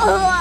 우!